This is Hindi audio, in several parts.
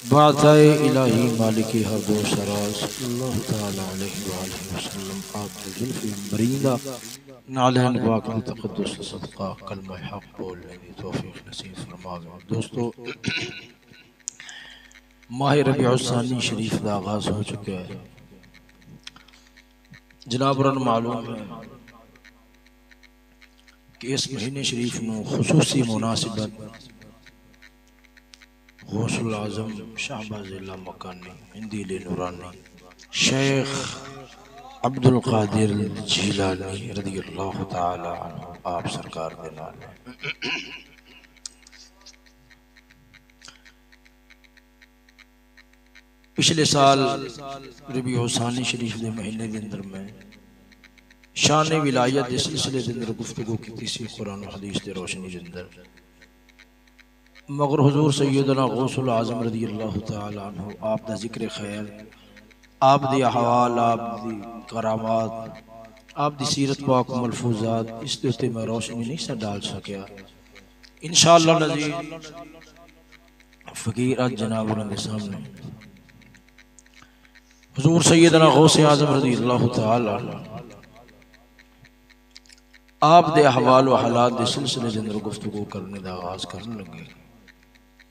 बादाए इलाही मालिक सराज अल्लाह अलैहि व आलिहि वसल्लम सदका, कलमा हक तौफीक नसीब फरमा दोस्तों, माह सानी शरीफ का आगाज़ हो चुका है। जनाब मालूम है कि इस महीने शरीफ में खसूसी मुनासिबत गौसल आज़म शाहबाज मकानी हिंदी नूरानी शेख अब्दुल कादिर जीलानी रदी अल्लाह ताला आप सरकार के नाल पिछले साल रबी हुसानी शरीफ के महीने के अंदर मैं शान विलायत इस सिलसिले के अंदर गुफ्तगु की तीसरी कुरान हदीस की रोशनी के अंदर मगर हजूर सैदना गौसल आज़म रदी अल्लाह आप ज़िक्र खैर। आप आप आप पाक मलफूजात, इस मैं रोशनी नहीं सर डाल सकया इन नजीर, फकीर आज जनाब उन्होंने सामने। हजूर सैदना गौस आज़म रदी अल्लाह आप दे हवाल हालात के सिलसिले के अंदर गुफ्तु करने का आगाज़ कर लगे।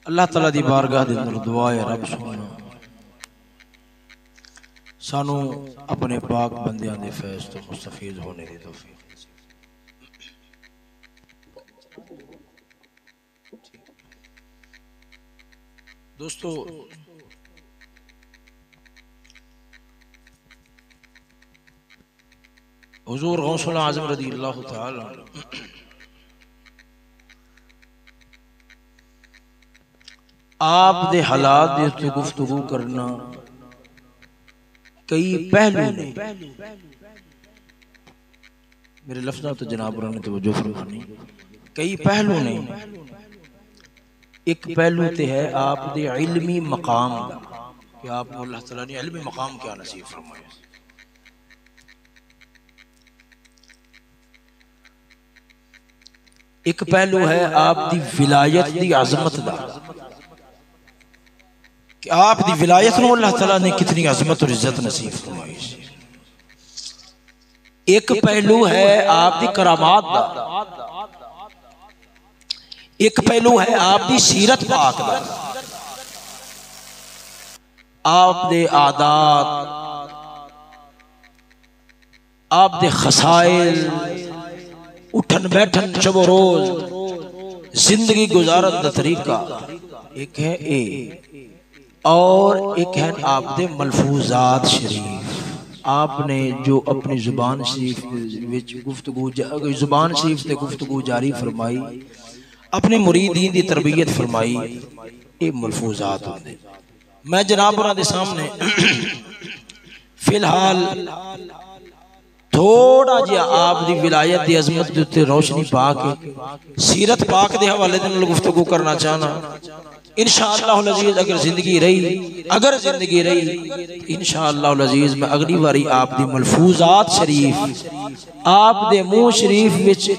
अल्लाह तला की बारगाह के अंदर दुआ है, रब सोना। सानू अपने पाक बंद फैज तो मुस्तफीज होने की तोफी दोस्तों, हजूर गौसल आज़म रदी अल्लाह तला आप दे हालात दे उत्ते गुफ्तगु करना। कई पहलू ने। मेरे लफ्जा तो जनाब ने तो तवज्जो फरमानी। कई पहलू ने। एक पहलू ते है आप दे इल्मी मकाम। कि आप अल्लाह ताला ने इल्मी मकाम क्या नसीब फरमाया। एक पहलू है आप दी विलायत दी आजमत दा। कि आप दी विलायत नु अल्लाह ताला ने कितनी अजमत और इज़्ज़त नसीब फरमाई एक पहलू है आप दी करामात दा। एक पहलू है आप दी सीरत पाक दा। आप दे आदात आप दे खसाइल उठन बैठन चबो रोज ज़िंदगी गुजारन का तरीका। एक है ए। और एक है आपदे मलफूजात शरीफ। आपने जो अपनी ज़ुबान शरीफ गुफ्तगु ज़ुबान शरीफ से गुफ्तगु जारी फरमाई, अपने मुरीदीन की तरबियत फरमाई ये मलफूजात होंगे मैं जनाब उन्होंने सामने फ़िलहाल थोड़ा जहा आप विलायत की अजमत के उत्ते रोशनी पा के सीरत पाक के हवाले गुफ्तगू करना चाहना। इनशालाजीज अगर ज़िंदगी रही, अगर ज़िंदगी रही इनशालाजीज मैं अगली बारी आप दी मलफूजात शरीफ आप दे मुँह शरीफ विच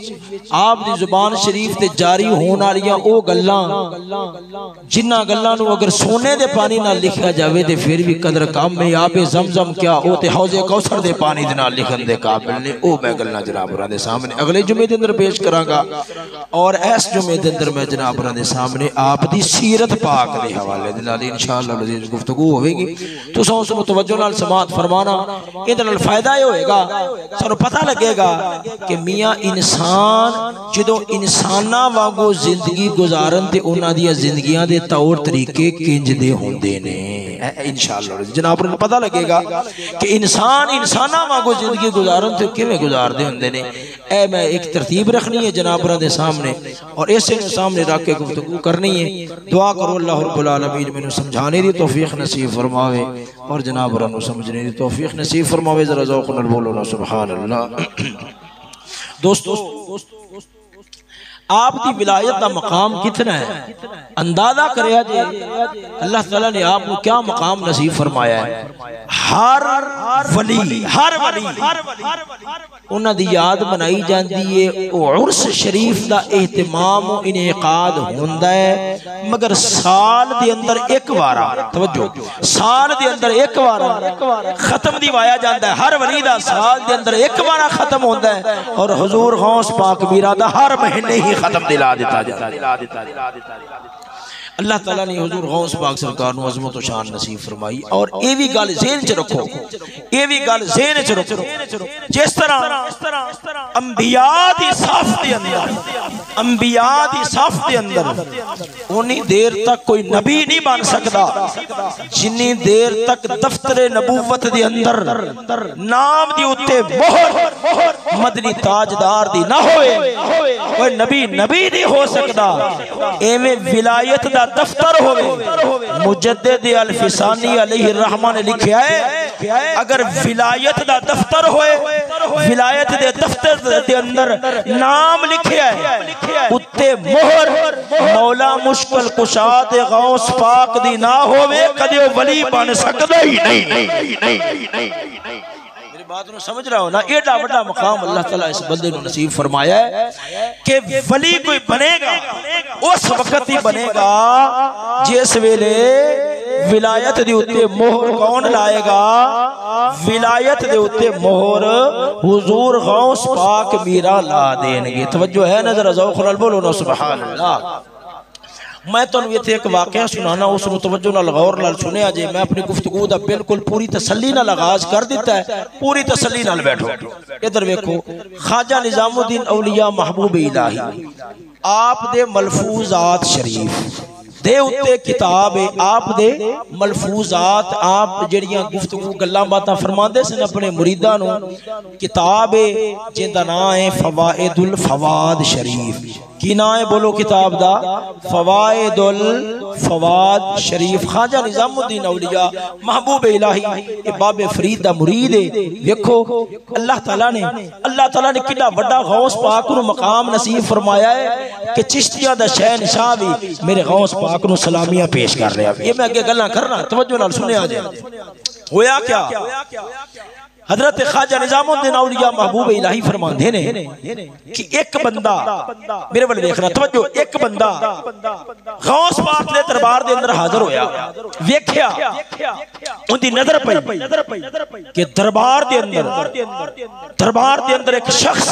आप दी ज़ुबान शरीफ ते जारी होने वाली ओ गल्लां जिन्ना गल्लां नु अगर सोने दे पानी नाल लिखा जावे ते फिर भी कदर कम है, आपे जमजम क्या, ओ ते हौजे कौसर दे पानी दे नाल लिखन दे काबिल ने, ओ मैं गल्लां जनाब दे सामने, अगले जुमे दे अंदर पेश करांगा, और इस जुमे दे अंदर मैं जनाब दे सामने, आप दी सीरत सीरत पाक के हवाले इन गुफ्तगु होगी तुम उस न समात फरमाना ये फ़ायदा यह होगा सू पता लगेगा कि मियाँ इंसान जो इंसाना वागू ज़िंदगी गुजारन तो उन्होंने ज़िंदगी के तौर तरीके किंज दे होंगे ने इनशाला जनाब पता लगेगा जनाबर सामने, और इस सामने रख के गुफ्तगु करनी है। दुआ करो, अल्लाह आलमीन मैंने समझाने की तौफीक नसीब फरमावे। और जनाब समझने की तौफीक नसीब फरमावे, जरा जो बोलो ना सुबहान अल्लाह। दोस्तों आपकी विलायत का मकाम कितना है? अंदाज़ा करे अल्लाह ताला ने आपको क्या मकाम नसीब फरमाया है? हर वली हर वली, उन्हों की याद बनाई जाती है। उर्स शरीफ का एहतमाम इनकाद होंगे मगर साल के अंदर एक बार तवजो साल के अंदर एक बार खत्म दिवाया जाता है। हर वली का साल के अंदर एक बार खत्म होता है। और हजूर गौस पाक मीरा का हर महीने ही खत्म दिला दिता जाता अल्लाह तला ने हजूर गौस पाक सरकार को अजमत शान नसीब फरमाई। और ये भी गल जेन च रखो, ये भी गल जेन च रखो, जिस तरह अंबिया अंबिया दी साफ़ दे अंदर उन्नी देर तक कोई नबी नहीं बन सकता जिन्नी देर तक दफ्तर नबूवत दे अंदर, नाम दी उत्ते मदनी ताजदार ना होए नबी नबी नहीं हो सकता एवें विलायत दा दफ्तर होवे। मुजद्दिद अल फिसानी अलैहि रहमा ने लिखा है, अगर विलायत दा दफ्तर होए, विलायत दे दफ्तर दे अंदर नाम लिखा है मोहर, मौला मुश्किल कुशा गौस पाक दी ना होवे, कदे वली बन सकदा ही नहीं। बात समझ रहा हो ना एडा मकाम अल्लाह इस बंदे नसीब फरमाया है वली कोई बनेगा, उस वक्त ही बनेगा, जिस वेले विलायत उत्ते मोहर कौन लाएगा? विलायत उत्ते मोहर हुजूर गौस पाक मीरा ला देंगे तवज्जो है नज़र बोलो ना, सुभान अल्लाह। मैं तुम इतने एक वाकया सुनाना उस तवज्जो नाल गौर नाल सुनिया जे मैं अपनी गुफ्तगू का बिल्कुल पूरी तसली आगाज़ कर दिता है पूरी तसली बैठो। इधर वेखो ख्वाजा निजामुद्दीन औलिया महबूब इलाही। आप दे मलफूजात शरीफ। दे उत्ते किताब है आप दे मलफूजात। आप जड़ियाँ गुफ्तगू गल्लां बातां फरमांदे सन अपने मुरीदां नु किताब है ज़िंदा नाम है फवाइदुल फवाद शरीफ। की ना है बोलो किताब दा, फवायदुल फवाद शरीफ खाजा निजामुद्दीन औलिया, महबूब इलाही बाबे फरीद दा मुरीद है। देखो, अल्लाह ताला ने, अल्लाह ताला ने कितना बड़ा गौस पाक नु मकाम नसीब फरमाया है कि चिश्तिया दा शहनशाह भी मेरे गौस पाक नु सलामियाँ पेश कर रहा है। ये मैं आगे गल्ला करना, तवज्जो नाल सुने आ जाए। होया क्या? हज़रत ख्वाजा निजामुद्दीन औलिया महबूब इलाही फरमाते ने कि एक बंदा, मेरे वाले देखना, तवज्जो, एक बंदा गौस पाक दे दरबार दे अंदर हाजिर होया, वेख्या उनदी नज़र पई कि दरबार दे अंदर, दरबार दे अंदर एक शख्स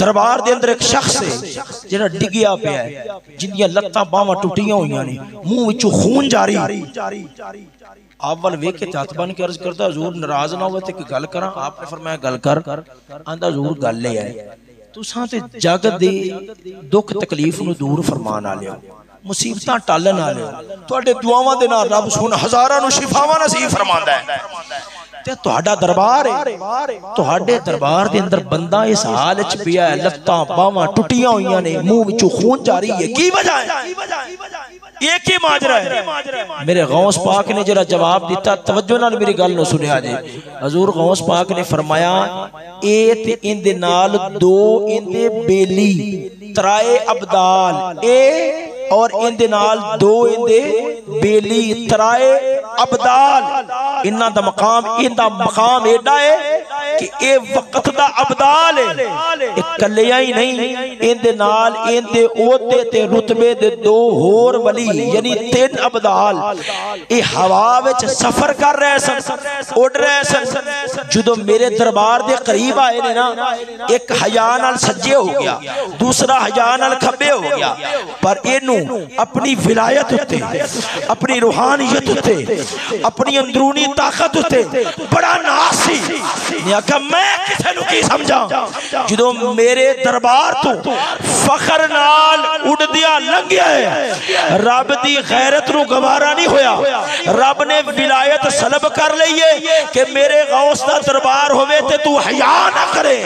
दरबार दे अंदर एक शख्स जेड़ा डिगिया पिया है, जिंदियाँ लत्तां बावां टुटियाँ हुई ने, मुँह विचों खून जारी। आप वाल वेख के हथ बन के अर्ज करता हजूर नाराज ना हो गल करा आपने फरमाया गल कर आंदा हजूर गल है तुसा ते जग दे दुख तकलीफ नु दूर फरमान आ लिया मुसीबत टालन आ लिया थोड़े दुआवां दे नाल रब सुन हजारां नु शिफावां नसीब फरमांदा है ਤੇ ਤੁਹਾਡਾ ਦਰਬਾਰ ਹੈ ਤੁਹਾਡੇ ਦਰਬਾਰ ਦੇ ਅੰਦਰ ਬੰਦਾ ਇਸ ਹਾਲ ਵਿੱਚ ਪਿਆ ਹੈ ਲੱਤਾਂ ਬਾਹਾਂ ਟੁੱਟੀਆਂ ਹੋਈਆਂ ਨੇ ਮੂੰਹ ਵਿੱਚੋਂ ਖੂਨ ਜਾਰੀ ਹੈ ਕੀ ਵਜ੍ਹਾ ਹੈ एक ही माजरा है। मेरे गौस पाक ने जरा जवाब दिता तवज्जो नाल मेरी गल नु सुनया जे। हजूर गौस पाक ने फरमाया ए एत इंद नाल दो इंद बेली त्राए अब्दाल ए और इन दो बेली तराए अबदाल। इन्हों का मकाम इनका मकाम एडा है कि ए वक्त का अबदाल है। कलिया ही नहीं ते रुतबे दे दो होर वली, यानी तीन अबदाल। ये हवा सफ़र कर रहे सन, उड़ रहे सन। जो मेरे दरबार के करीब आए ने ना, एक हज़ार सज्जे हो गया, दूसरा हज़ार खबे हो गया। पर इनू अपनी विलायत उत्ते, अपनी रूहानियत उत्ते, अपनी अंदरूनी ताकत उत्ते बड़ा नाज सी ने आखा, मैं किसे नु की समझा? जदों मेरे दरबार तो फखर नाल उड़दिया लंघया है, रब दी गैरत नु गवारा नहीं होया। रब ने विलायत सलब कर ली है कि मेरे गौस दा दरबार होवे ते तू हया ना करे।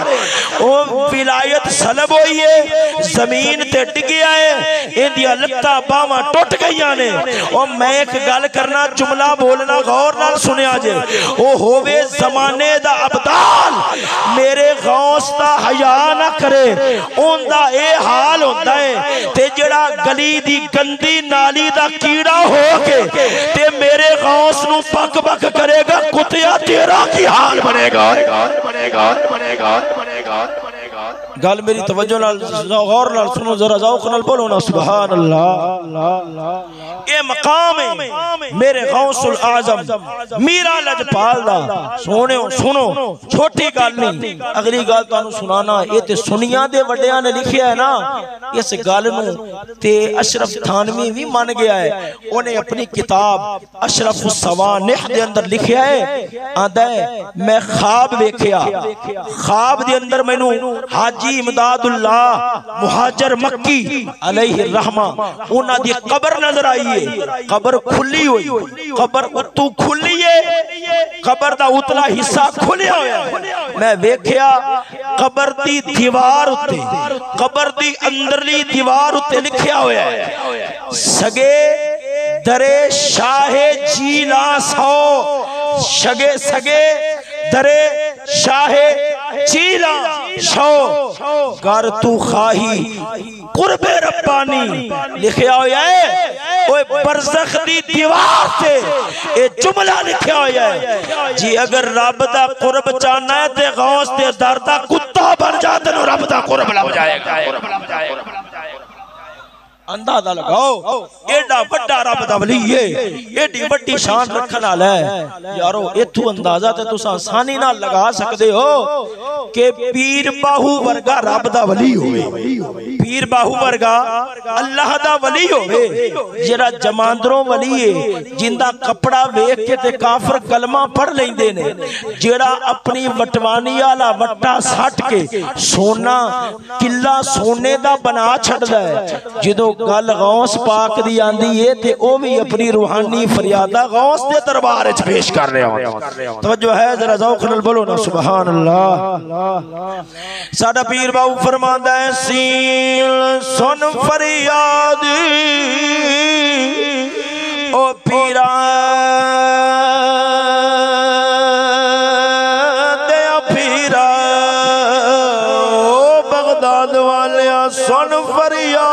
ओ विलायत सलब होई है, ज़मीन ते डिग गया है, इंदिया लत्ता बावा टुट गई ने। मैं एक गल करना चुमला बोलना, गौर न सुनिया जे। हो होवे जमाने का अबदाल। मेरे गौस दा हया न करे। ओंदा ए हाल होंदा है ते जेड़ा गली दी गंदी नाली दा कीड़ा हो के ते मेरे गौस नु पक पक करेगा कुतिया तेरा की हाल बनेगा बनेगा बनेगा बनेगा बनेगा? गल मेरी तवज्जो नाल, गौर नाल सुनो, जरा जौक नाल बोलो ना सुभान अल्लाह ये मकाम है मेरे गौसुल आज़म मीरा लजपाल दा। सोने सुनो, छोटी गल नहीं, अगली गल तानु सुनाना। ये ते सुनिया दे वड्डियाँ ने लिखया है ना, इस गल नु ते अशरफ थानवी भी मान गया है। उन्हें अपनी किताब अशरफ सवानिह दे अंदर लिखया है। आंदा है, मैं ख्वाब देखया ख्वाब दे अंदर मैनू हाजी हाजी इमदादुल्ला मुहाजर मक्की, अलैहि रहमा। उना दी कब्र नज़र आई है। कब्र खुली हुई। कबर उतू खुली है। कब्र दा उतला हिस्सा खुलया होया मैं देखया कब्र दी दीवार उते कब्र दी अंदरली दीवार उते लिखया होया है। सगे दरे शाह जीला सौ, सगे सगे दरे शाहे चीला शो कर तू खाही कुर्बे रब्बानी लिखया होया है ओए बरज़ख दी दीवार से ए जुमला लिखया होया है। जी अगर रब दा कुर्ब चाहना है ते गौस ते दर दा कुत्ता बन जा तेनु रब दा कुर्ब लभ जाएगा अंदाज़ा लगाओ। एडा वड्डा रब दा वली है। एडी वड्डी शान रखण वाला है यारो इथू अंदाज़ा ते तुस आसानी नाल लगा सकदे हो के पीर बाहू वर्गा रब दा वली होवे। पीर बाहू वर्गा अल्लाह दा वली होवे। जेड़ा जमांदरों वली है ज़िंदा कपड़ा वेख के ते काफर कलमा पढ़ लेंदे ने जेड़ा अपनी वटवानी वाला वट्टा सट के सोना किला सोने दा बना छड़दा है। ਜਦੋਂ गल गौस पाक दी आंदी है ते ओ भी अपनी रूहानी फरियादा गौस दे दरबार च पेश कर रहे हो तवज्जो है जरा जौख नाल बोलो ना सुभान अल्लाह साडा पीर बाबू फरमांदा है सील सुन फरियाद ओ पीरा सुन फरिया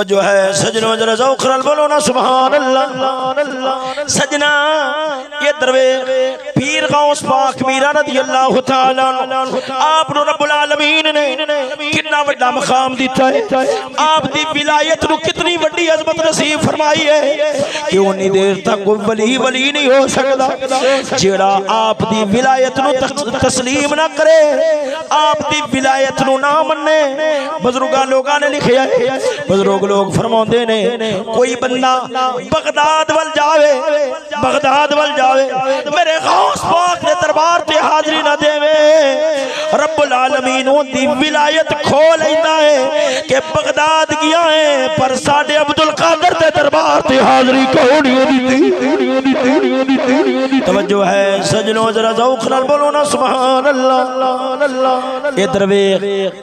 तो जो है सजनों जरा जौखरल बोलो ना सुभान अल्लाह। सजना ये दरवे पीर गौस पाक मीरा रदी अल्लाह तआला आप नु रब्बुल आलमीन ने कितना बड़ा मकाम दिता है। आप दी विलायत नु कितनी बड़ी अजमत नसीब फरमाई है कि उन्नी देर तक वली वली नहीं हो सकदा। जेड़ा आप दी विलायत नु तस- तस्लीम ना करे, आप दी विलायत नु ना मन्ने। बुजुर्गा लोगां ने लिखिया है, बुज़ुर्ग लोग फरमाते ने, कोई बंदा बगदाद वल जावे, बगदाद वल जावे, मेरे गौस पाक दे दरबार ते हाजरी ना देवे। रब्बुल आलमीन ओदी विलायत खो लेंदा है कि बगदाद गया है, पर साडे अब्दुल कादर दे दरबार ते हाजरी क्यों नहीं दी तवज्जो है, सजनों, जरा जौख नाल बोलो ना सुभान अल्लाह इधर वे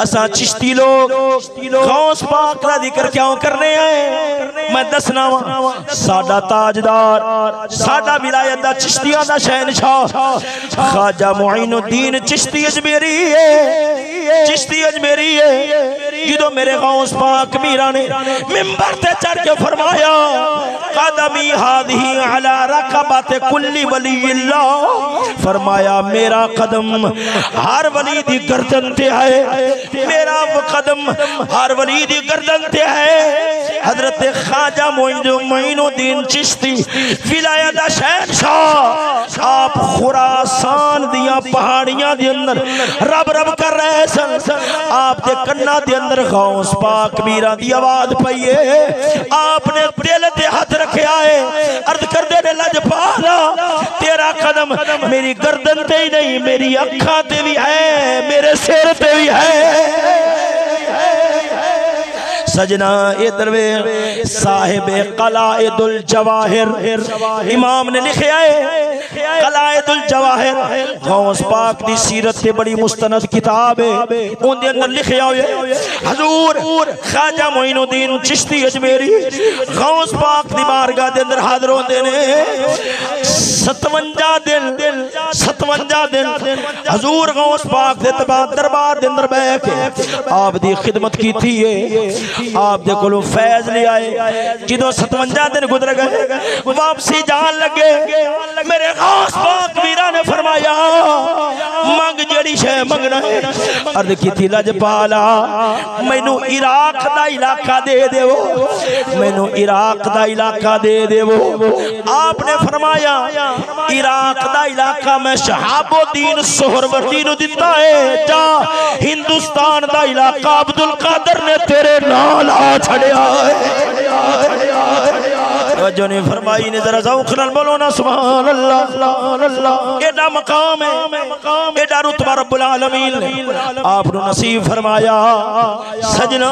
असा चिश्ती लोग, गौस पाक दा ज़िक्र क्यों करने आए? मैं दसना वा, साडा ताजदार, साडा विलायत दा चिश्तियाँ दा शहनशाह खाजा मोइनुद्दीन चिश्ती अजमेरी है। चिश्ती अजमेरी है। जो मेरे गौस पाक मीरा ने मिंबर ते चढ़ के फरमाया कदमी हादी अला रकबत कुल्ली वली अल्लाह फरमाया मेरा कदम हर वली दी गर्दन ते है। मेरा कदम हर वली दी गर्दन ते है। हज़रत खाजा मोइनुद्दीन चिश्ती विलायत शहनशाह आप खुरासान दिया पहाड़ियाँ दे अंदर। रब रब कर रहे सन। आप दे कन्ना दे अंदर गौस पाक मीरा दी आवाज़ पई है। आपने दिल ते हाथ रखया है अर्ज़ कर दे लजपाला तेरा कदम मेरी गर्दन ते ही नहीं, मेरी अखा ते भी है, मेरे सिर ते भी है। सजना दरवे साहिब कलाएदुल जवाहिर। इमाम ने लिखा है कलाएदुल जवाहिर। गौस पाक दी सीरत ते बड़ी मुस्तनद किताब है। उनदे अंदर लिखया होया हजूर ख्वाजा मोइनुद्दीन चिश्ती अजमेरी, गौस पाक दी बारगाह दे अंदर हाजिर होंदे ने 57 दिन 57 दिन। हजूर गौस पाक दे दरबार दे अंदर बैठ के आप दी खिदमत की थी है आप दे कोलों फैज ले आए। जिदों 57 दिन गुजर गए, वापसी जान लगे। मेरे खास पाक वीरा ने फरमाया, मंग जेड़ी शे मंगना है। अर्ज़ की थी लजपाला मैनू इराक दा इलाका दे देवो। मैनू इराक दा इलाका दे देवो। आपने फरमाया, इराक दा इलाका मैं शहाबुद्दीन सोहरवर्दी दिता है, जा हिंदुस्तान दा इलाका अब्दुल कादर ने तेरे नाल आ छड़िया जो ने फरमाई ने, जरा जौख नाल बोलो ना सुभान अल्लाह एडा मकाम है, एडा रुतबा रब्बुल आलमीन ने। आप नु नसीब फरमाया, सजना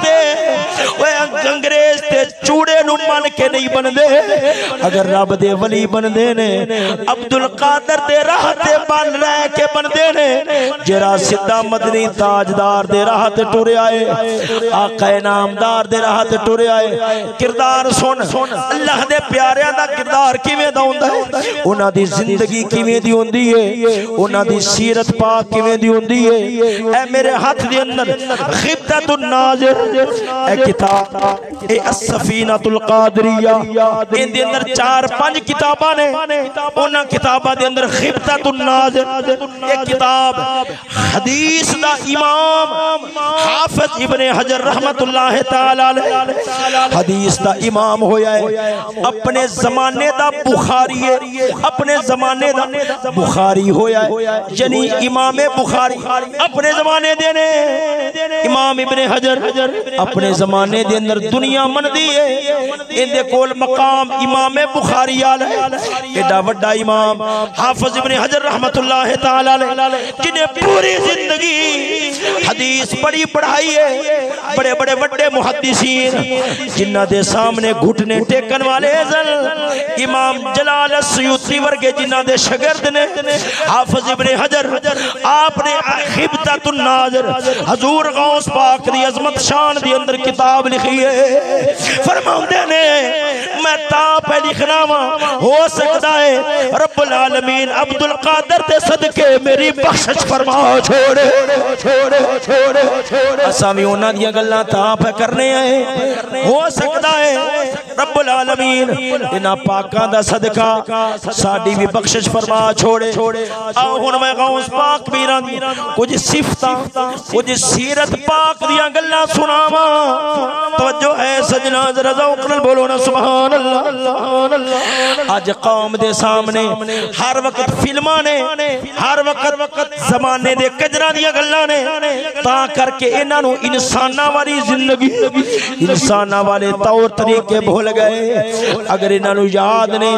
ते ਨੂੰ ਮੰਨ ਕੇ ਨਹੀਂ ਬਣਦੇ ਅਗਰ ਰੱਬ ਦੇ ਵਲੀ ने, अब्दुल कादर दे राह ते बन ਬਨ के ਕੇ ਬਣਦੇ ਨੇ ਜਿਹੜਾ ਸਿੱਧਾ ਮਦਨੀ ਤਾਜਦਾਰ ਦੇ ਰਾਹ ਤੇ ਟੁਰਿਆ ਏ ਆਕਾ ਇਨਾਮਦਾਰ ਦੇ ਰਾਹ ਤੇ ਟੁਰਿਆ ਏ किरदार सुन, अल्लाह दे प्यारियाँ दा किरदार किवें दा हुंदा है? उना दी ज़िंदगी किवें दी हुंदी है? उना दी सीरत पाक किवें दी हुंदी है? ए मेरे हाथ दे अंदर खिबतुन नाज़िर ए किताब ए असफीनातुल इमाम अपने जमाने का बुखारी अपने जमाने का बुखारी होया यानी इमाम बुखारी अपने जमाने देने इमाम इबने हजर अपने जमाने के अंदर दुनिया मन दी है। इंदे कोल मकाम इमाम बुखारी इमाम इब्ने हजर रहमतुल्लाह जिन्हें पूरी ज़िंदगी हदीस पढ़ी, पढ़ाई है। बड़े बड़े बड़े जिन्ना दे सामने घुटने टेकन वाले जल। इमाम जलाल सयूती वर्गे जिन्ना दे शागिर्द ने। हाफिज इब्ने हजर, आपने हजूर गौस पाक दी अजमत शान दी अंदर किताब लिखी है। ने मैं ता पे लिखना वा हो सकदा है रब्बुल आलमीन अब्दुल कादर दे सदके मेरी बख्शिश फरमा छोड़े। छोड़े छोड़े छोड़े असा भी उन्हां दी गल्लां ता पे करने आए। हो सकदा है रब्बुल आलमीन इन्हां पाकां दा सदका साडी भी बख्शिश फरमा छोड़े। आओ हुन मैं गौस पाक वीरां दी कुछ सिफतां, कुछ सीरत पाक दियाँ गल्लां सुनावां। तवज्जो है सजना जरा ज़ौक़ बोलो ना सुभान अल्लाह अज कौम दे सामने हर वक्त फिल्मां ने हर वक्त वक्त जमाने दे कजरां दियाँ गल्लां ने ता करके इन्हां नु इंसानां वाली ज़िंदगी इंसानां वाले तौर तरीके भूल गए। अगर इन्हां नु याद ने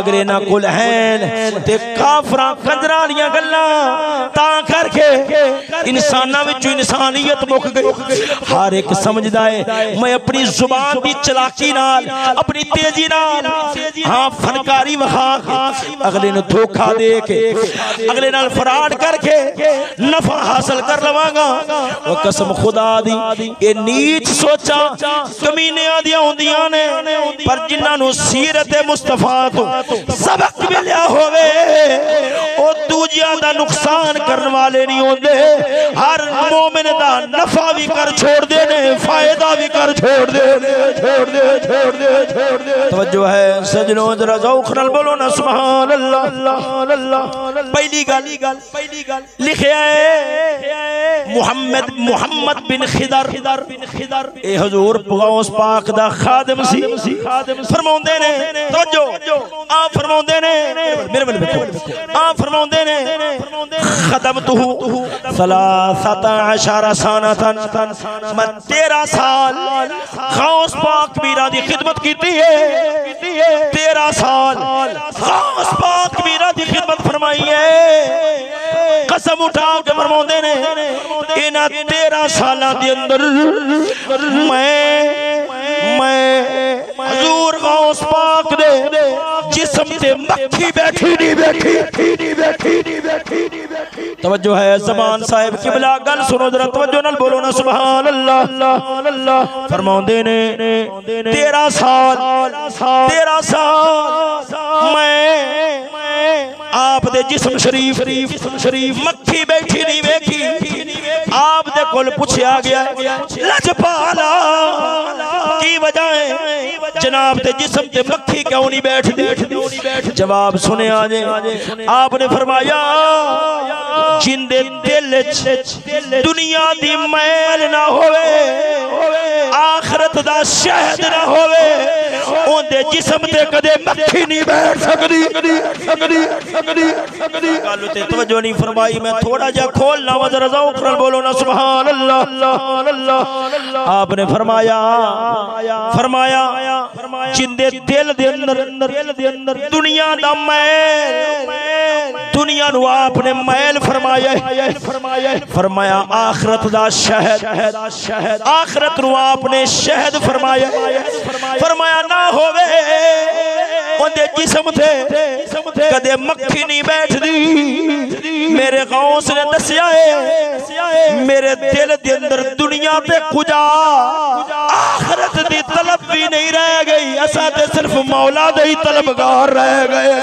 अगर इन्हां कोल हैन ते काफरां कंजरां दियाँ गल्लां ता करके इंसानां विचों इंसानियत मुक गई। हर एक समझदा है मैं अपनी ज़ुबान दी चलाकी नाल अपनी तेज़ी नाल हाँ फनकारी वखा के अगले नु धोखा दे के अगले नाल फराड करके नफा हासिल कर लवांगा वो कसम खुदा दी ये नीच सोचा कमीनियाँ दियाँ हुंदियाँ ने पर जिन्हां नु सीरत मुस्तफ़ा तो सबक मिलिया होवे ओ दूजियाँ दा नुकसान करन वाले नहीं होंदे हर मोमिन दा नफा भी कर छोड़ दे ने फ़ायदा भी कर छोड़ दे छोड़ है जरा बोलो ना अल्लाह अल्लाह पहली गल पहली गल है बिन खिदर बिन खिदर ए हुजूर गौस पाक दा खादिम सी फरमाउंदे ने आ फरमाउंदे ने मेरे बल आ फरमाउंदे ने अशरा सनतन। मैं 13 साल गौस पाक मीरा दी खिदमत कीती है। 13 साल गौस पाक मीरा दी खिदमत फरमाई है। कसम उठा के फरमाउंदे ने इना 13 सालां दे अंदर मैं मैं हजूर गौस पाक दे जिस्म ते मक्खी बैठी नहीं बैठी नहीं बैठी। तवज्जो है जबान साहिब किबला, गल सुनो जरा, तवज्जो नाल बोलो ना सुभान अल्लाह फरमाउंदे ने 13 साल 13 साल मैं आप दे जिस्म शरीफ जिस्म शरीफ मक्खी बैठी नहीं वेखी। आप दे कोल पूछया गया, लजपाला, की वजह जनाब दे जिस्म ते मक्खी क्यों नहीं बैठदी? जवाब सुने आजे आपने फरमाया, जिंदे दिल दुनिया दी मैल ना होवे, आखरत दा शहद ना होवे ओंदे जिस्म ते कदे मक्खी नहीं बैठ सकदी। सकदी ते तवज्जो नहीं फरमाई, मैं थोड़ा जा खोल वा जरा ज़ौक़ नाल बोलो ना सुभान अल्लाह अल्लाह आपने फरमाया फरमाया जिंदे दिल दे अंदर दिल दे अंदर दुनिया दा मैल दुनिया नु आपने मैल फरमाया फरमाया फरमाया आखरत दा शहद। आखरत नु आपने शहद फरमाया फरमाया ना होवे ओंदे जिस्म थे कदे मक्खी नहीं बैठदी। मेरे गौस ने दसिया है मेरे दिल दे अंदर दुनिया ते कुजा आखरत दी तलब भी नहीं रह गई। असा ते सिर्फ़ मौला दे तलबगार रह गए।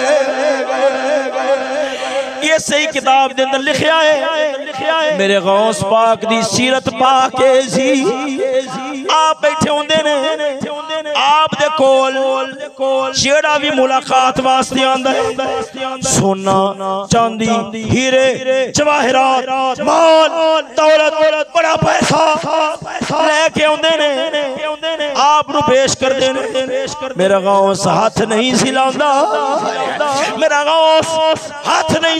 ये सही किताब दे अंदर लिखया है। मेरे गौस पाक सीरत है आप बैठे होंदे ने। आप दे कोल। जेड़ा भी मुलाकात वास्ते आंदा है। सोना, चांदी, हीरे, जवाहरात, माल, दौलत, बड़ा पैसा लेके आंदे ने। आप नु पेश कर मेरा गौस हाथ नहीं सिलांदा। मेरा हाथ नहीं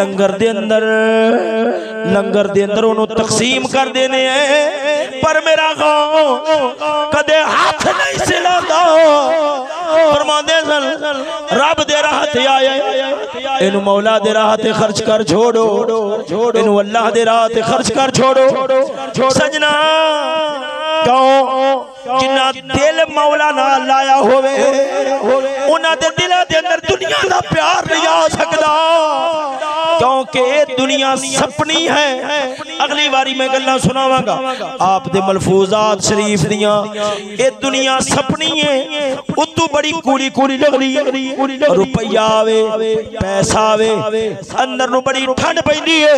ਲੰਗਰ ਦੇ ਅੰਦਰ ਲੰਗਰ ਦੇ ਅੰਦਰ ਉਹਨੂੰ ਤਕਸੀਮ ਕਰ ਦੇਨੇ ਪਰ ਮੇਰਾ ਗੌ ਕਦੇ ਹੱਥ ਨਹੀਂ ਸਿਲਾਉਂਦਾ ਫਰਮਾਉਂਦੇ ਸਨ ਰੱਬ ਦੇ ਰਾਹ ਤੇ ਆਇਆ ਇਹਨੂੰ ਮੌਲਾ ਦੇ ਰਾਹ ਤੇ ਖਰਚ ਕਰ ਛੋੜੋ ਇਹਨੂੰ ਅੱਲਾਹ ਦੇ ਰਾਹ ਤੇ ਖਰਚ ਕਰ ਛੋੜੋ ਸਜਣਾ ਕਿਉਂ क्यों? जिन्ना दिल मौला ना लाया होवे, उन्हें दिल अंदर दुनिया प्यार नहीं आ क्योंकि दुनिया सपनी है। अगली बारी मैं गल्ला आप दे मलफूजात शरीफ दिया, ए दुनिया सपनी है। उतू बड़ी कूड़ी कूड़ी लगदी रुपया आवे, पैसा आवे, अंदर नु बड़ी ठंड पैंदी है।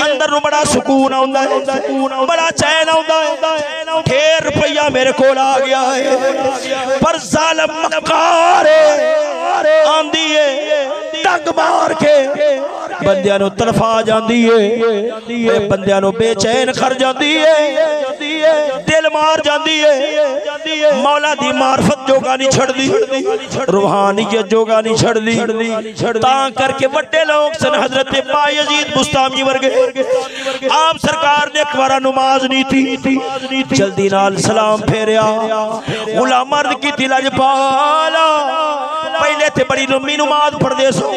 अंदर नु बड़ा सुकून आउंदा है। बड़ा चैन आउंदा है। फिर रुपया मेरे को आ गया है। पर जालम मकार आंदी है। ਏ ਟੰਗ ਮਾਰ ਕੇ ਬੰਦਿਆਂ ਨੂੰ ਤੜਫਾ ਜਾਂਦੀ ਏ ਤੇ ਬੰਦਿਆਂ ਨੂੰ ਬੇਚੈਨ ਕਰ ਜਾਂਦੀ ਏ ਦਿਲ ਮਾਰ ਜਾਂਦੀ ਏ ਮੌਲਾ ਦੀ ਮਾਰਫਤ ਜੋਗਾ ਨਹੀਂ ਛੱਡਦੀ ਰੂਹਾਨੀਅਤ ਜੋਗਾ ਨਹੀਂ ਛੱਡਦੀ ਤਾਂ ਕਰਕੇ ਵੱਡੇ ਲੋਕ ਸਨ ਹਜ਼ਰਤ ਬਾਯਜ਼ੀਦ ਮੁਸਤਾਮੀ ਵਰਗੇ ਆਪ ਸਰਕਾਰ ਨੇ ਇੱਕ ਵਾਰਾ ਨਮਾਜ਼ ਨਹੀਂ ਥੀ ਜਲਦੀ ਨਾਲ ਸਲਾਮ ਫੇਰਿਆ ਗੁਲਾਮਾਂ ਦੀ ਕੀਤੀ ਲਜਪਾਲਾ ਪਹਿਲੇ ਤੇ ते बड़ी लम्बी नमाज़ दे सो।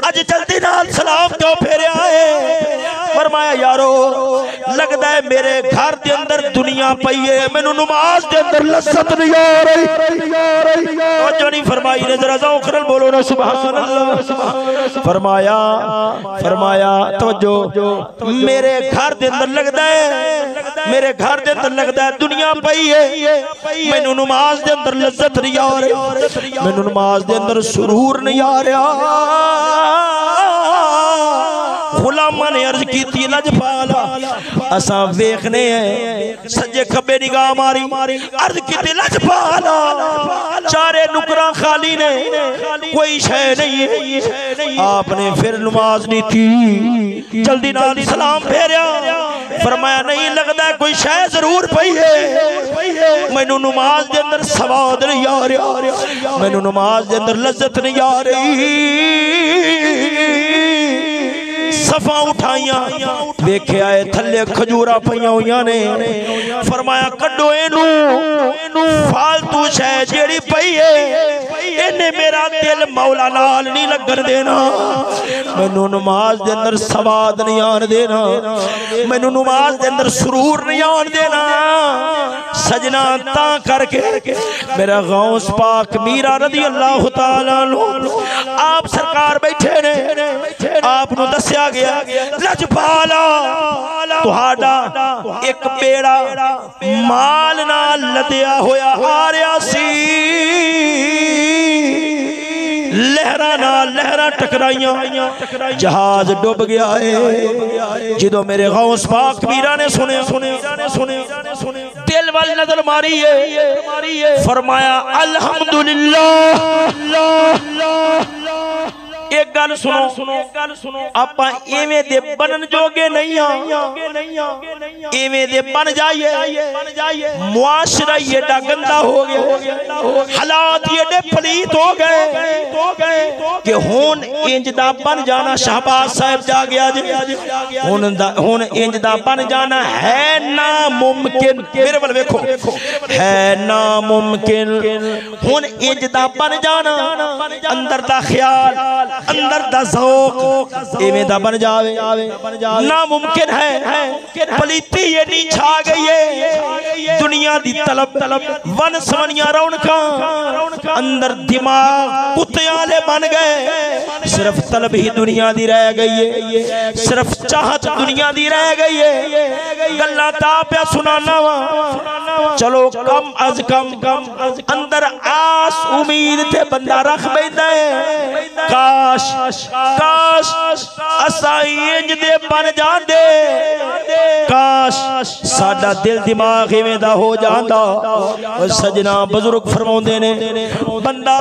अज जल्दी नाल सलाम क्यों फेरिया है? फरमाया, यारो लगता है मेरे घर के अंदर दुनिया पई है। मैनू नमाज़ के अंदर लज्जत नहीं आ रही। जो नहीं फरमाई ने जरा जौखरल बोलो ना सुभान अल्लाह फरमाया फरमाया तवज्जो मेरे घर के अंदर लगता है। मेरे घर के अंदर लगता है, दुनिया पई है। मैनू नमाज़ के अंदर लज्जत नहीं आ रही। मैनू नमाज़ के अंदर सुरूर नारिया गुलामा ने अर्ज़ की लजपाला असा वेखने सज्जे खबे निगाह मारी। अर्ज़ की लजपाला चारे नुकरा खाली ने कोई शह नहीं आपने फिर नमाज़ नहीं की जल्दी नाल सलाम फेरिया फरमाया, नहीं लगता कोई शह ज़रूर पी है। मैनू नमाज़ के अंदर सवाद नहीं आ रहा। मैनू नमाज़ के अंदर लज्जत नहीं आ रही। सफ़ा उठाइया। देखे आए थले खजूर पे फरमाया कडो एनू फालतू शह जेड़ी पई है मेरा दिल मौला लाल नहीं लगन देना। मैनू नमाज़ के अंदर सवाद नहीं आन देना। मैनू नमाज़ के अंदर सुरूर नहीं आन देना। सजना ता करके मेरा गौस पाक मीरा रदी अल्लाह तआला आप सरकार बैठे ने। आप नु दसया गया गया। लजपाला ਤੁਹਾਡਾ ਇੱਕ ਪੇੜਾ ਮਾਲ लहरा ना लहरा टकराइया। जहाज़ डुब गया है। जो मेरे गौस पाक पीरा ने सुने। सुने सुने सुने दिल वाली नज़र मारी है फरमाया, अल्हम्दुलिल्लाह। ਇੱਕ ਗੱਲ ਸੁਣੋ ਇੱਕ ਗੱਲ ਸੁਣੋ ਆਪਾਂ ਐਵੇਂ ਦੇ ਬਣਨ ਜੋਗੇ ਨਹੀਂ ਆ ਐਵੇਂ ਦੇ ਬਣ ਜਾਈਏ ਮੁਆਸ਼ਰਾ ਹੀ ਏਡਾ ਗੰਦਾ ਹੋ ਗਿਆ ਹਾਲਾਤ ਹੀ ਏਡੇ ਪਲੀਤ ਹੋ ਗਏ ਕਿ ਹੁਣ ਇੰਜ ਦਾ ਬਣ ਜਾਣਾ ਸ਼ਹਬਾਜ਼ ਸਾਹਿਬ ਜਾ ਗਿਆ ਜੀ ਹੁਣ ਦਾ ਹੁਣ ਇੰਜ ਦਾ ਬਣ ਜਾਣਾ ਹੈ ਨਾ ਮੁਮਕਿਨ ਮੇਰੇ ਵੱਲ ਵੇਖੋ ਹੈ ਨਾ ਮੁਮਕਿਨ ਹੁਣ ਇੰਜ ਦਾ ਬਣ ਜਾਣਾ ਅੰਦਰ ਦਾ ਖਿਆਲ अंदर दा ज़ौक। एवें दा बन जावे ना मुमकिन है। पलीती ये नहीं छा गई है। दुनिया दी तलब तलब वन सवनिया रौनका। अंदर दिमाग कुत्याले बन गए। सिर्फ़ तलब ही दुनिया दी रह गई है। सिर्फ़ चाहत दुनिया दी रह गई है। गल्ला ता पे सुनाना वा। चलो, कम अज कम। अंदर आस उम्मीद ते बंदा रख बैठा है। काश काश असा इंज दे बन जांदे। काश, साडा दिल दिमाग इवें दा हो जांदा। और सजना बुज़ुर्ग फरमाउंदे ने, बंदा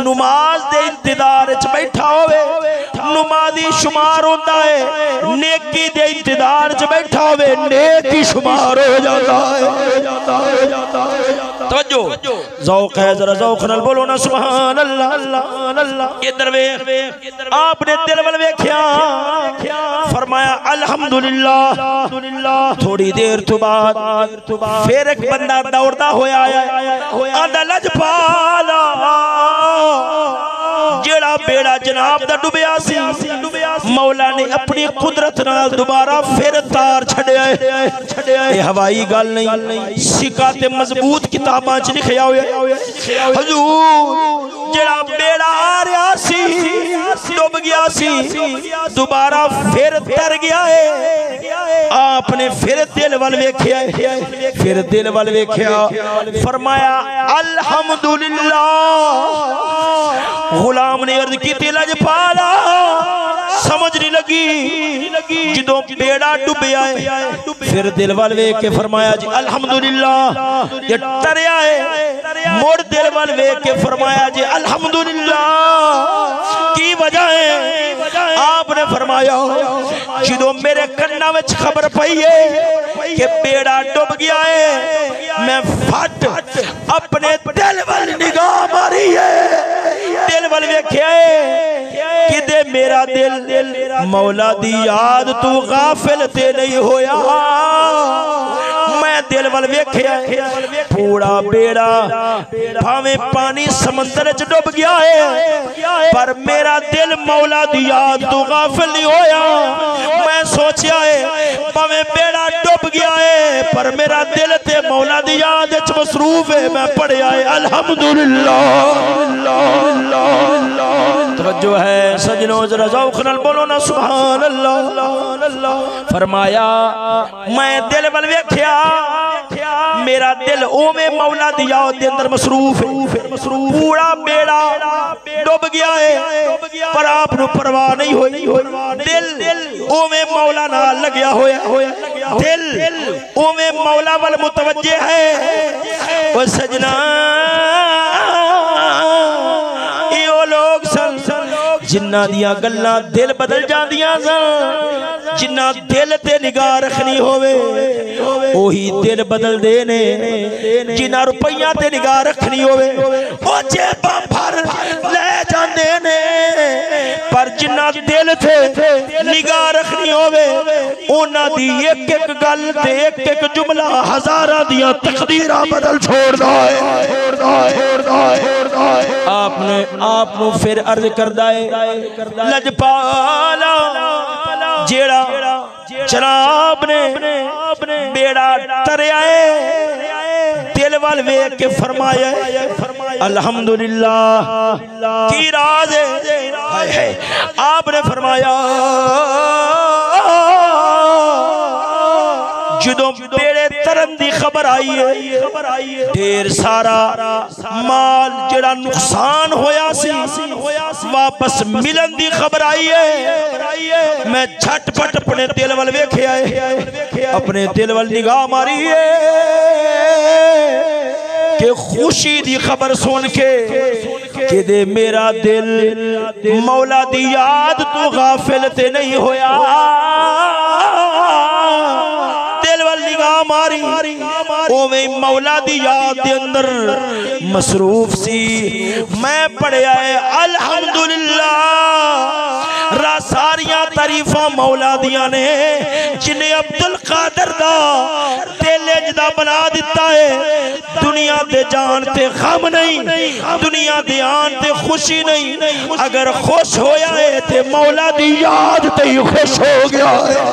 नमाज़ दे इंतज़ार च बैठा होवे, नमाजी शुमार होंदा है, नेकी दे इंतज़ार च बैठा होवे, नेकी शुमार हो जाता है। तवज्जो। ज़ौक़ है जरा ज़ौक़ नाल बोलो ना सुभान अल्लाह इधर वेख आपने दिल वल वेखिया। फरमाया अल्हम्दुलिल्लाह। थोड़ी देर तो बाद फिर एक बंदा दौड़दा होया आया आंदा लजपाला। जेड़ा बेड़ा जनाब का डुबिया सी मौला ने अपनी कुदरत नाल दोबारा फिर तार छड़िया ये हवाई गल नहीं सिका ते मज़बूत किताबां च लिखया होया। हजूर जेड़ा बेड़ा आ रहा डुब गया दोबारा फिर तर गया है। आपने फिर दिल वाल वेख्या फिर दिल वाल वेख्या। फरमाया, अल्हम्दुलिल्लाह। गुलाम ने अर्ज़ की लज पाला समझ नहीं लगी। जो बेड़ा डुबिया फिर दिल वाल वेख के फरमाया, जी, अल्हम्दुलिल्लाह, ये तरया है। मोड़ दिल वाल वेख के फरमाया, जी, अल्हम्दुलिल्लाह, की वजह है? आपने फरमाया जो मेरे कन्ना में खबर पई है कि बेड़ा डुब गया है, मैं फट अपने दिल वाल निगाह मारी है। दिल वाल वेख्या है कि मेरा दिल मौला दी याद तू गाफिल ते नहीं होया। मैं दिल वाल वेख्या पूरा बेड़ा भावे पानी समंदर च डुब गया है। पर मेरा दिल मौला दी याद तू गाफिल नहीं होया। मैं सोचा है, भावे बेड़ा डुब गया है। पर मेरा दिल ते मौला दी याद च मसरूफ है, मैं पढ़िया है, अल्हम्दुलिल्लाह। तवज्जो है, सजनों, जरा बोलो ना सुभान अल्लाह फरमाया, मैं दिल वल वेख्या, मेरा दिल ओवे मौला दी याद दे अंदर मसरूफ है। पूरा बेड़ा डुब गया है, पर आप नु परवाह नहीं होई। दिल ओवे मौला नाल लगया होया। दिल ओवे मौला वल मुतवज्जे है। ओ सजना। यो लोग सन जिन्ना दिया गल्ला दिल बदल जांदियाँ सन जिन्ना दिल ते निगाह रखनी होवे, ओही दिल बदल दे ने जिन्ना रुपया ते निगाह रखनी होवे, ओ जेबा भर ले जांदे ने। जिन्ना दिल थे निगाह रखनी होवे एक एक गल एक एक जुमला हजारां दियाँ तकदीरां बदल छोड़दा है। आपने आप फिर अर्ज़ करदा है लजपाला जेड़ा जनाब ने बेड़ा तरया है दिल वाल वेख के फरमाया अल्हम्दुलिल्लाह। की राज है? आपने फरमाया जो आपने कतल की खबर आई है। खबर आई है ढेर सारा माल जड़ा नुकसान होया सी, वापस मिलन की खबर आई है। मैं झटपट अपने दिल वाल वेख्या है। अपने दिल वाल निगाह मारी है के खुशी की खबर सुन के कि दे मेरा दिल मौला दी याद तो गाफिल ते नहीं होया। मारी। ओवें मौला दी याद दे अंदर मसरूफ सी। मैं पढ़िया है, अल्हम्दुलिल्लाह। रा सारियाँ तारीफां मौला दियाँ ने, जिन्हें अब्दुल कादर दा बना दिता है। दुनिया दे जान ते गम नहीं, दुनिया दे आन ते खुशी नहीं। अगर खुश होया है ते मौला दी याद ते खुश हो गया है।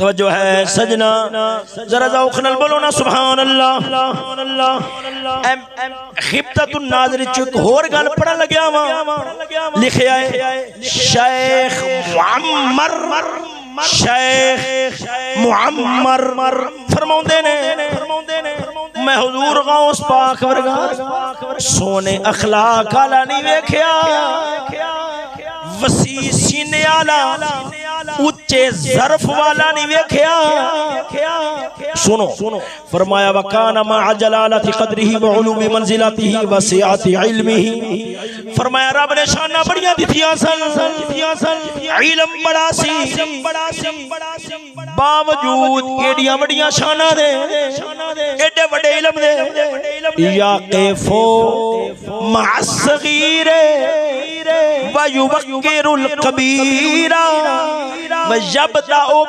तो जो है, सजना। जरा जाओ खनल बोलो ना सुभान अल्लाह एम खिबतुन नाज़िर च एक होर गल पढ़न लगया वा। लिखया है शेख मुअम्मर। शेख मुअम्मर। फरमाउंदे ने, मैं हुजूर गौस पाक वर्गा, सोने अखलाक वाला नहीं वेखया। वसी सीने वाला उच्चे जरफ वाला नहीं वेख्या। सुनो सुनो फरमाया, वकान मा जलालति कदरिही व उलूम मंजिलतिही व सियाति इल्मिही। फरमाया, रब ने शाना बड़ियाँ दिथियाँ सन सन। इल्म बड़ा सी। बावजूद एडिया बड़ियाँ शाना दे। एडे इलम दे। या कबीरा। वयबदा ओ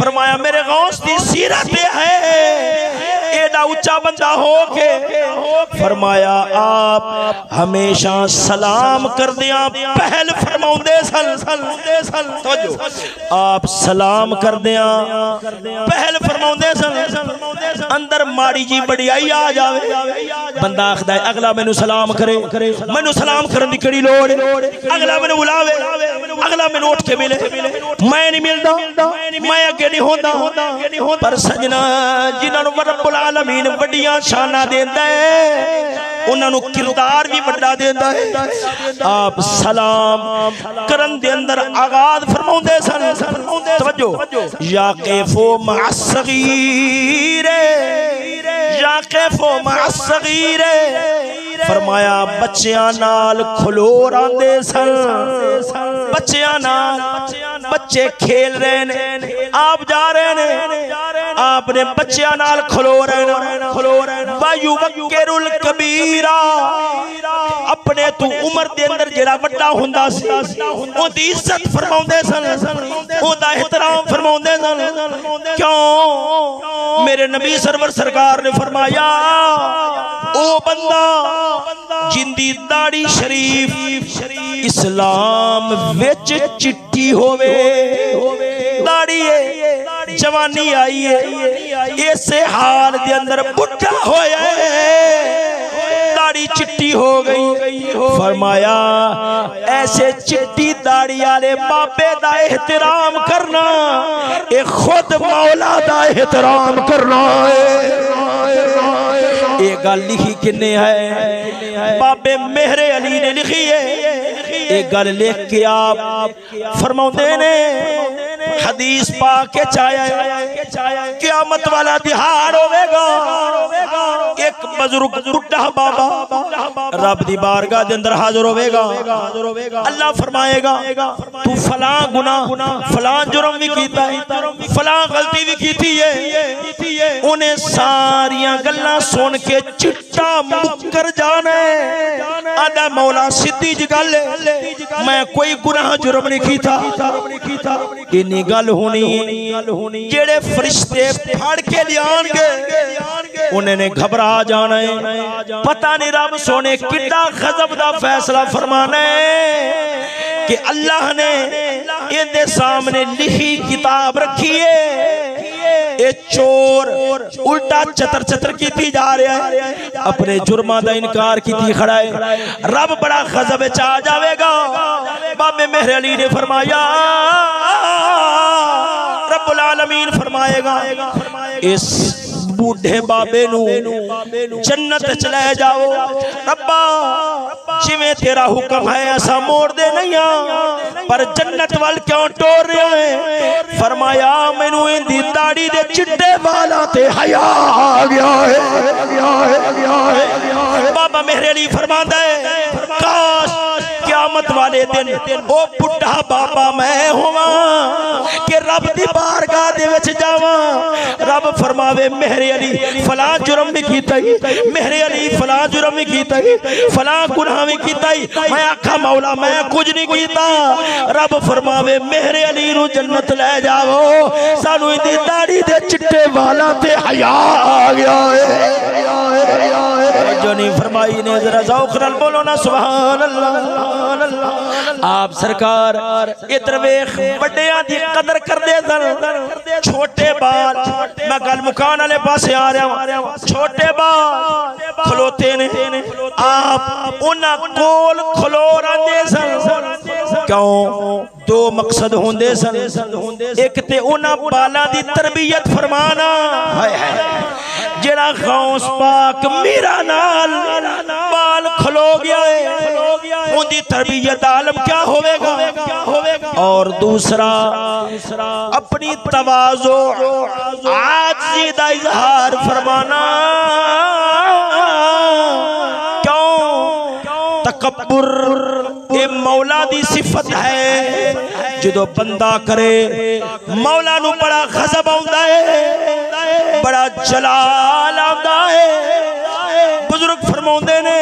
फरमाया, मेरे गौस दी सीरत है। एडा ऊँचा बंदा हो के फरमाया, आप हमेशा सलाम कर दिया, पहल फरमाउंदे सन सन। तवज्जो। आप सलाम कर दिया, पहल फरमाउंदे सन, अंदर माड़ी जी बड़ियाई आ जावे। बंदा आखदा है, अगला मेनू सलाम करे करे मेनू सलाम करने की कड़ी लोड़ अगला मेनू बुलावे, अगला मेनू उठ के मिले। मैं नहीं मिलदा, मैं अगे नहीं होंदा। पर सजना जिन्होंने नु रब्बुल आलमीन वड्डियाँ शाना देंदा है उन्हां नु किरदार भी वड्डा देंदा है। आप सलाम करन दे अंदर आगाज़ फरमाउंदे सन। तवज्जो या या कैफो मासगीरे फरमाया बच्चियाँ नाल खलोर आंदे सन। बच्चियाँ नाल बच्चे खेल रहे ने आप जा रहे ने आपने बच्चियाँ नाल खलो रहे ने। खलो रहे ने। वायु वक्केरुल कबीरा अपने तू उम्र दे अंदर जेड़ा बड़ा हुंदा सी ओदी इज़्ज़त फरमाउंदे सन ओदा एहतराम फरमाउंदे सन। क्यों? मेरे नबी सरवर सरकार ने फरमाया ओ बंदा जिंदी दाढ़ी शरीफ इस्लाम विच चिट्टी होवे। दाढ़ी है जवानी आई है ऐसे हाल दे अंदर बुढ़ा होया दाढ़ी चिट्टी हो गई। फरमाया, ऐसे चिट्टी दाढ़ी वाले बाबे का एहतराम करना ये खुद मौला का एहतराम करना है। ये गल लिखी किन्ने है? बाबे मेहरे अली ने लिखी है। ये गल लिख के आप फरमाते ने हदीस पा के चाया क्यामत वाला दिहाड़ होवेगा। एक बुढ़ा बाबा, रब दी बारगाह दे अंदर हाजिर होवेगा। अल्लाह फरमाएगा, तू फलां गुनाह, फलां जुर्म भी कीता है, फलां गलती भी है। उन्हें सारियाँ गल्लां सुन के चिट्टा मुकर मौला गल मैं कोई गुनाह, जुर्म नहीं कीता। गल होनी, जेड़े फरिश्ते फड़ के लियानगे, उन्हें घबरा जाना है। पता नहीं रब सोने कितना गजब दा फैसला फरमाना है कि अल्लाह ने इनके सामने लिखी किताब रखी है। चोर उल्टा चतर चतर की जा रहा है, अपने जुर्मा का इनकार की खड़ा है। रब बड़ा गजब चा जाएगा बाबे मेहर अली ने फरमाया आलमीन फरमाएगा। इस बूढ़े बाबे जन्नत च ले जाओ। रब्बा, जिवें तेरा हुक्म है ऐसा मोड़ दे नहीं आ, पर जन्नत वाल क्यों टोर रहे है? फरमाया, मेनू इंदी दाढ़ी दे चिट्टे वाला ते हया आ गया है। बाबा मेरे लिए है, काश क्यामत वाले दिन ओ बुढ़ा बाबा, मैं होवा कि रब दी बारगाह दे विच जावां। रब फरमावे मेरे अली, फला जुर्म भी कीता ही मेरे अली, फला जुर्म भी कीता ही, फला गुनाह भी कीता ही। मैं आखा, मौला, मैं कुछ नहीं कीता। रब फरमावे मेरे अली नु जन्नत ले जाओ। सानू इदी दाढ़ी दे चिट्टे वाला ते हया आ गया है। जो नहीं फरमाई ने, जरा जौक नाल बोलो ना, सुभान अल्लाह अल्लाह। आप सरकार इधर वेख बड़ियाँ दी कदर करदे सन। छोटे बाल, मैं गल मुकान वाले पासे आ रहा हूँ छोटे बाल खलोते ने। आप उन्हां कोल खलो रहंदे सन। क्यों? दो मकसद होंदे सन। एक ते उन्हां बालां दी तरबियत फरमाना। हाय जेड़ा गौस पाक मीरा नाल बाल खलो गया है। उनकी तरबियत आलम क्या होवेगा और दूसरा, अपनी तवाजो आजी दा इजहार फरमाना, क्यों? तकब्बुर ये मौला दी सिफत है जो बंदा करे, मौला नु बड़ा गजब आंदा है, बड़ा जलाल आंदा है। बुज़ुर्ग फरमाਉਂਦੇ ने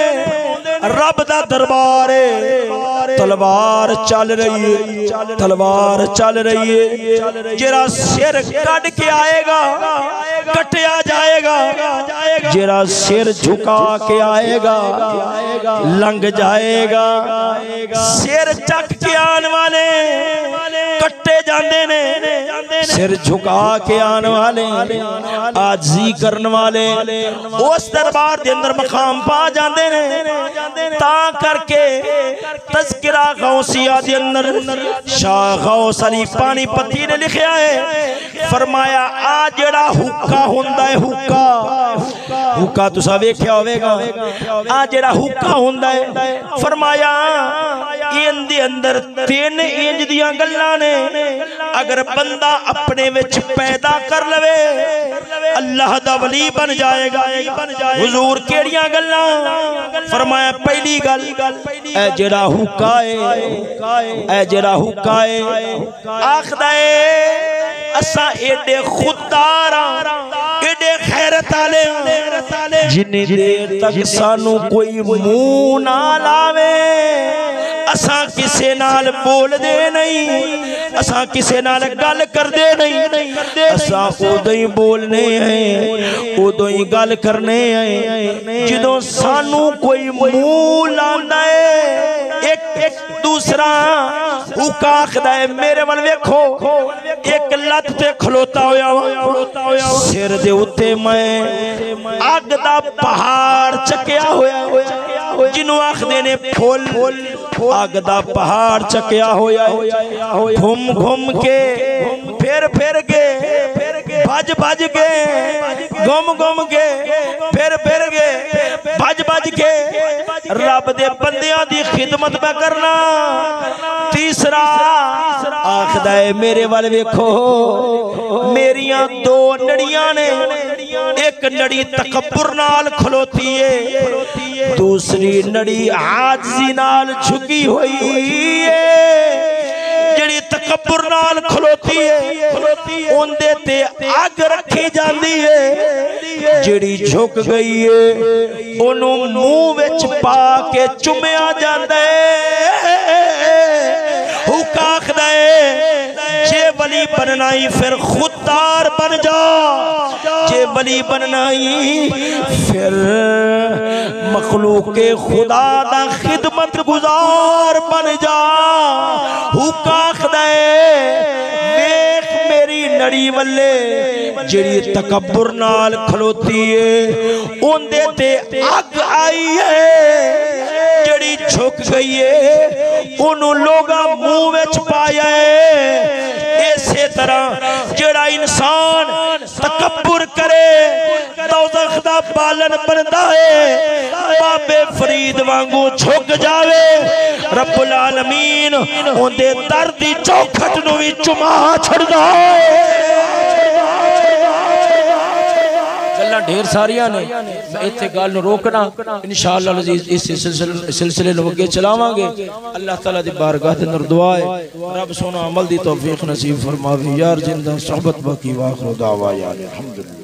रब का दरबार। है तलवार चल रही है। तलवार चल रही है। जेरा सिर कट के आएगा, कटिया जाएगा। जेरा सिर झुका के आएगा, लंघ जाएगा। सिर चक के आने वाले, कट्टे जाते ने। सिर झुका के आने वाले, आजी करने वाले, उस दरबार के अंदर मकाम पा जाते ने। करके तस्करा गौसिया दे अंदर शाह गौस अली पानीपति ने लिखा है। फरमाया, आ जेड़ा हुक्का हुंदा है, हुक्का। हुक्का तुसा वेख्या होवेगा। आ जेड़ा हुक्का हुंदा है। फरमाया इंदे अंदर तीन इंज दियाँ गल्लां ने। अगर बंदा अपने विच पैदा कर लवे, अल्लाह दा वली बन जाएगा। हुजूर केड़ियाँ गल्लां? फरमाया पहली गल ए जेड़ा हुकाए ए जेड़ा हुक्का आखदा ए असा एडे खुदारा एडे खैरत आले जिन्नी देर तक सानू कोई मुँह ना लावे। असा किसी नाल बोलदे नहीं, असा किसी नाल गल करदे नहीं, असा उदो ही बोलने हैं, उदो ही गल करने हैं। जो सानू कोई मूल लांदा है, एक दूसरा हुका है, मेरे वाल वेखो, एक लत ते खलोता होया वा, सिर दे उत्ते मैं अग दा पहाड़ चकिया होया जिन्हों आखदे ने, फूल। अग का पहाड़ चकया होया घूम घूम के फिर फिर के। भज भज के, गुम गुम के, फिर फिर के, भज भज के। रब दे बंदियाँ दी खिदमत में करना। तीसरा, आखदा है, मेरे वाल वेखो, मेरिया दो नड़िया ने, एक नड़ी तकबुर नाल खलोती है, दूसरी नड़ी आजी नाल झुकी हुई है। जेड़ी तकबर खलोती है। उन्दे ते आग रखी जाती है। जेड़ी झुक गई है ओनू मुँह बिच पा के चुमया जाता है। हुक आखदा है, जे वली बनना ही फिर खुद खुददार बन जा। जे वली बनना ही फिर मखलूक के खुदा दा खिदमत गुजार बन जा। वेख मेरी नड़ी वल्ले, जेड़ी तकबर नाल खलोती है ते अग आई है। जेड़ी झुक गई है ओनू लोगा मुँह विच पाया है। इसे तरह जेड़ा इंसान तकब्बुर करे पालन बनदा है, बाबे फरीद वांगू झुक जावे। रब्बुल आलमीन ओंदे दर दी चौखट नु भी चुमा छड़दा गल्लां ढेर सारिया ने मैं इतने गल रोकना इन शाह इस सिलसिले अगे चलावे अल्लाह तला की बारगाह अंदर दुआ है रब सोना अमल दी तोफीक नसीब फरमावे यार ज़िंदा सोहबत बाकी वाह